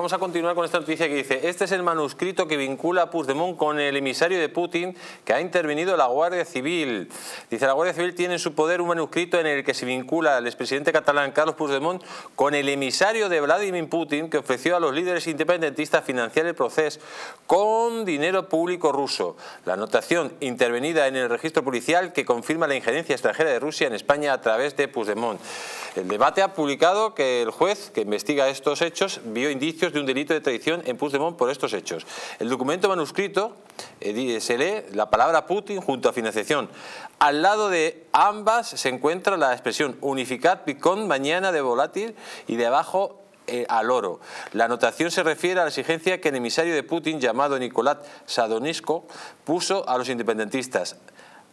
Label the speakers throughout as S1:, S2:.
S1: Vamos a continuar con esta noticia que dice, este es el manuscrito que vincula a Puigdemont con el emisario de Putin que ha intervenido la Guardia Civil. Dice, la Guardia Civil tiene en su poder un manuscrito en el que se vincula al expresidente catalán Carlos Puigdemont con el emisario de Vladimir Putin que ofreció a los líderes independentistas financiar el proceso con dinero público ruso. La anotación intervenida en el registro policial que confirma la injerencia extranjera de Rusia en España a través de Puigdemont. El debate ha publicado que el juez que investiga estos hechos vio indicios de un delito de traición en Puigdemont por estos hechos. El documento manuscrito eh, se lee la palabra Putin junto a financiación. Al lado de ambas se encuentra la expresión unificat picón mañana de volátil y de abajo eh, al oro. La anotación se refiere a la exigencia que el emisario de Putin, llamado Nicolás Sadonisko, puso a los independentistas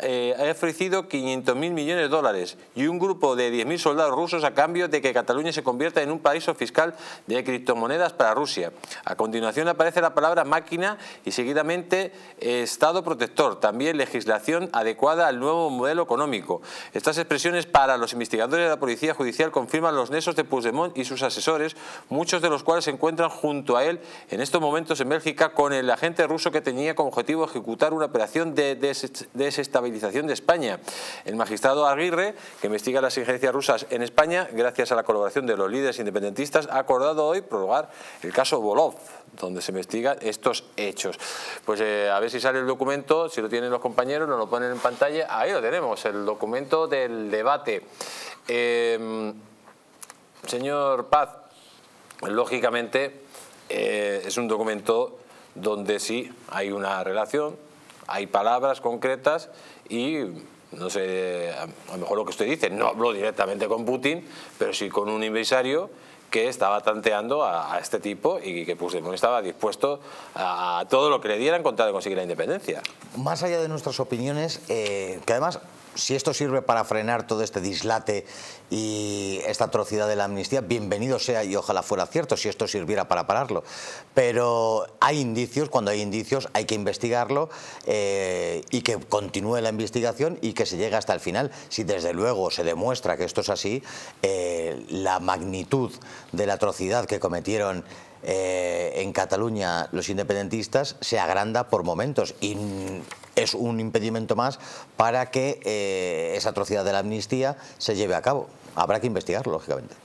S1: eh, ha ofrecido 500.000 millones de dólares y un grupo de 10.000 soldados rusos a cambio de que Cataluña se convierta en un paraíso fiscal de criptomonedas para Rusia. A continuación aparece la palabra máquina y seguidamente Estado protector, también legislación adecuada al nuevo modelo económico. Estas expresiones para los investigadores de la Policía Judicial confirman los nexos de Puigdemont y sus asesores, muchos de los cuales se encuentran junto a él en estos momentos en Bélgica con el agente ruso que tenía como objetivo ejecutar una operación de desestabilización de España. El magistrado Aguirre, que investiga las injerencias rusas en España, gracias a la colaboración de los líderes independentistas, ha acordado hoy prorrogar el caso Bolov, donde se investigan estos hechos. Pues eh, a ver si sale el documento, si lo tienen los compañeros, nos lo ponen en pantalla. Ahí lo tenemos, el documento del debate. Em, señor Paz, lógicamente eh, es un documento donde sí hay una relación, hay palabras concretas y no sé, a lo mejor lo que usted dice, no hablo directamente con Putin, pero sí con un emisario que estaba tanteando a, este tipo y que estaba dispuesto a, todo lo que le dieran con de conseguir la independencia.
S2: Más allá de nuestras opiniones, eh, que además si esto sirve para frenar todo este dislate y esta atrocidad de la amnistía, bienvenido sea y ojalá fuera cierto si esto sirviera para pararlo. Pero hay indicios, cuando hay indicios hay que investigarlo eh, y que continúe la investigación y que se llegue hasta el final. Si desde luego se demuestra que esto es así, eh, la magnitud de la atrocidad que cometieron eh, en Cataluña los independentistas se agranda por momentos y es un impedimento más para que eh, esa atrocidad de la amnistía se lleve a cabo. Habrá que investigarlo, lógicamente.